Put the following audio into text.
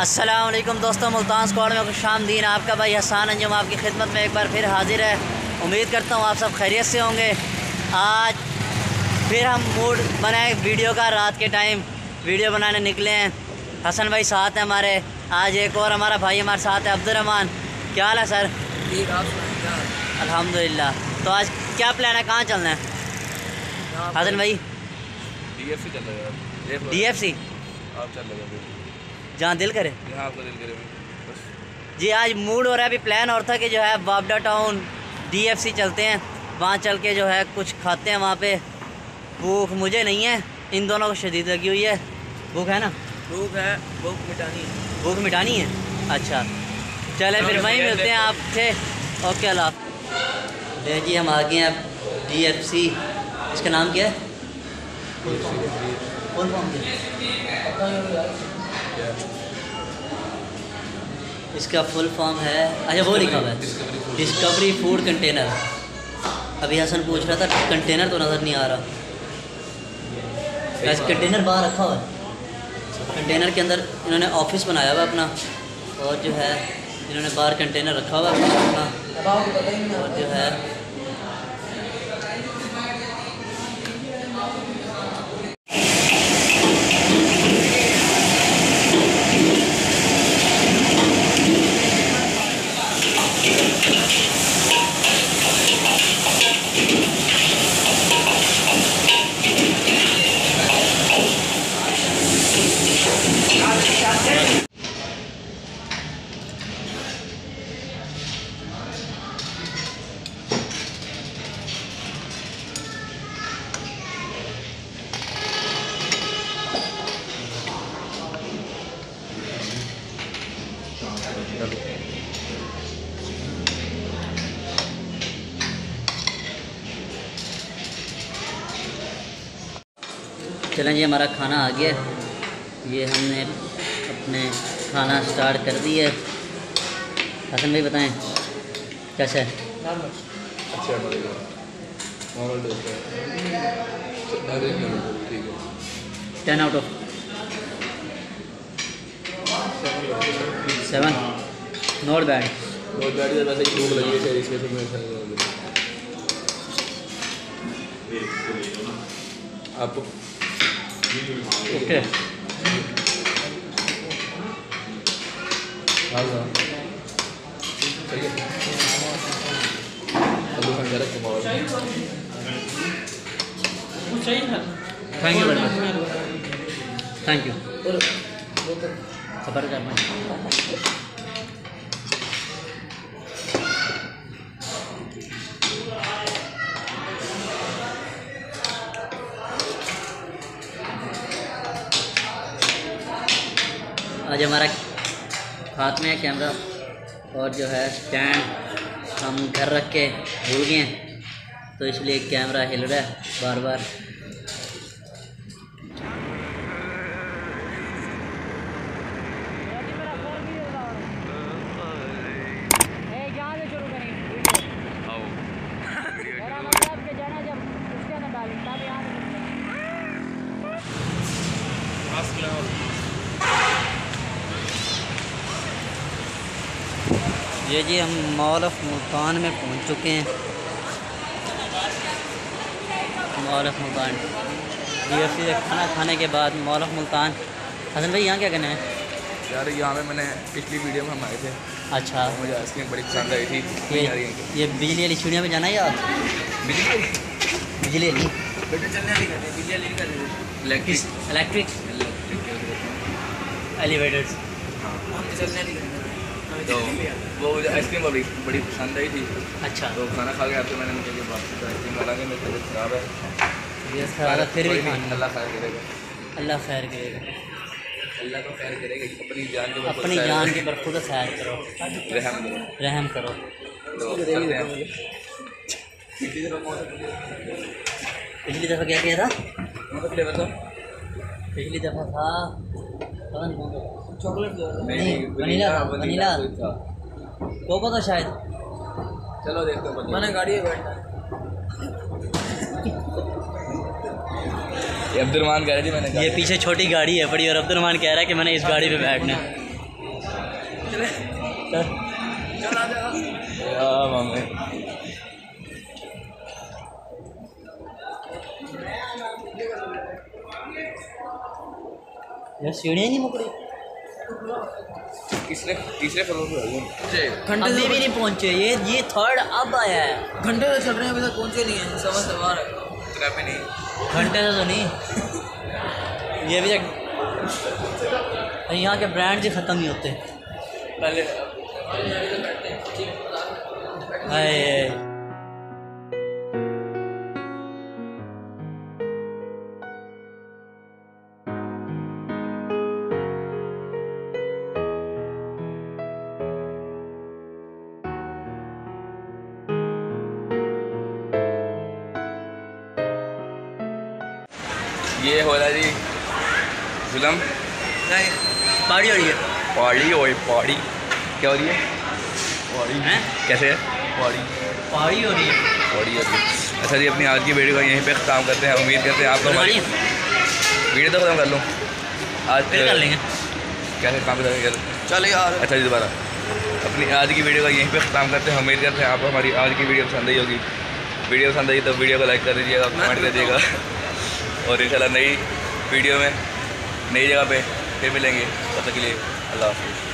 असलम दोस्तों मुल्तान स्क्वाड में खुश आमदीन आपका भाई हसान अंजुम आपकी खिदमत में एक बार फिर हाजिर है। उम्मीद करता हूँ आप सब खैरियत से होंगे। आज फिर हम मूड बनाए वीडियो का रात के टाइम वीडियो बनाने निकले हैं। हसन भाई साथ हैं हमारे। आज एक और हमारा भाई हमारे साथ है अब्दुलरहमान क्या हाल है सर? ठीक आप सुनाइए तो आज क्या प्लान है? कहाँ चलना है? हसन भाई? चल रहा है डी एफ़ सी आप चल रहे जहाँ दिल करे। आपका दिल करे बस। जी आज मूड हो रहा है अभी प्लान और था कि जो है बाबडा टाउन डीएफसी चलते हैं। वहाँ चल के जो है कुछ खाते हैं वहाँ पे। भूख मुझे नहीं है इन दोनों को शदीद लगी हुई है। भूख है ना? भूख है भूख मिटानी है। भूख मिटानी है? अच्छा। चले फिर वहीं मिलते हैं आपसे। ओके अल्लाह ले जी हम आ गए हैं डी एफ़ सी इसका नाम है? क्या है? इसका फुल फॉर्म है। अच्छा वो लिखा हुआ है डिस्कवरी फ़ूड कंटेनर अभी हसन पूछ रहा था कंटेनर तो नज़र नहीं आ रहा। वैसे कंटेनर बाहर रखा हुआ है। कंटेनर के अंदर इन्होंने ऑफ़िस बनाया हुआ अपना। और जो है इन्होंने बाहर कंटेनर रखा हुआ है अपना। और जो है चलें जी हमारा खाना आ गया। ये हमने अपने खाना स्टार्ट कर दिया है। हसन भाई बताएँ कैसा है? अच्छा है। है। Ten out of seven not bad भूख लगी है से मैं आपको? ओके हाँ हाँ सही है आलू खाने जा रहा है कमाल थैंक यू थैंक यू करना आज हमारा हाथ में है कैमरा और जो है स्टैंड हम घर रख के भूल गए तो इसलिए कैमरा हिल रहा है बार बार ये जी हम मॉल ऑफ़ मुल्तान में पहुँच चुके हैं। Mall of Multan. D F C से खाना खाने के बाद मॉल ऑफ़ मुल्तान। हसन भाई यहाँ क्या करना है? यार यहाँ पे मैंने पिछली वीडियो में हम आए थे। अच्छा। तो मुझे आइसक्रीम बड़ी पसंद आई थी। ये ये बिजली वाली चिड़िया में जाना है यार बिजली? बिजली वाली। इलेक्ट्रिक। इलेक्ट्रिक एलिवेटर्स चलने नहीं तो वो मुझे आइसक्रीम बड़ी बड़ी पसंद आई थी। अच्छा। तो खाना खा के आते मैंने उनके लिए वापस आइसक्रीम वाला मेरी तबीयत खराब है। फिर भी खाना। अल्लाह खैर करेगा। अल्लाह खैर करेगा। अल्लाह को खैर करेगा अपनी जान के अपनी जान के पर खुद खैर करो। रहम करो। रहम करो। तो पिछली दफ़ा क्या किया था? मतलब तो? पिछली दफ़ा था। कौन चॉकलेट नहीं, वनीला था, वनीला। कोको था। शायद। चलो देखते हैं मैंने गाड़ी में बैठा है। ये अब्दुलरमान कह रहे थे मैंने ये पीछे छोटी गाड़ी है बड़ी और अब्दुलरमान कह रहा है कि मैंने इस गाड़ी पे बैठना है। चले। चल आ जा यार सीढ़ियाँ नहीं मुकड़ी। तीसरे तीसरे फ्लोर पे हूँ घंटे अभी से भी नहीं पहुँचे ये ये थर्ड अब आया है। घंटे से चल रहे हैं अभी तक पहुँचे नहीं है समझ से बाहर है। इतना भी नहीं। घंटे से तो नहीं। ये भी एक यहाँ के ब्रांड ही ख़त्म नहीं होते। पहले हाय। ये हो रहा जी जुलम। नहीं पार्टी हो रही है। पौड़ी और पौड़ी क्या हो रही है? पौड़ी हैं? कैसे है? पौड़ी पार्टी हो रही है। पौड़ी हो रही है। अच्छा जी अपनी आज की वीडियो को यहीं पे ख़त्म करते हैं। उम्मीद करते हैं आपको हमारी वीडियो तो ख़त्म कर लूँ। आज कर लेंगे। कैसे काम करेंगे चल यार। अच्छा जी दोबारा। अपनी आज की वीडियो का यहीं पे ख़त्म करते हैं। उम्मीद करते हैं आपको हमारी आज की वीडियो पसंद आई होगी। वीडियो पसंद आई तो वीडियो को लाइक कर दीजिएगा कमेंट कर दीजिएगा। और इंशाल्लाह नई वीडियो में, नई जगह पे फिर मिलेंगे। तब तक के लिए अल्लाह हाफिज़।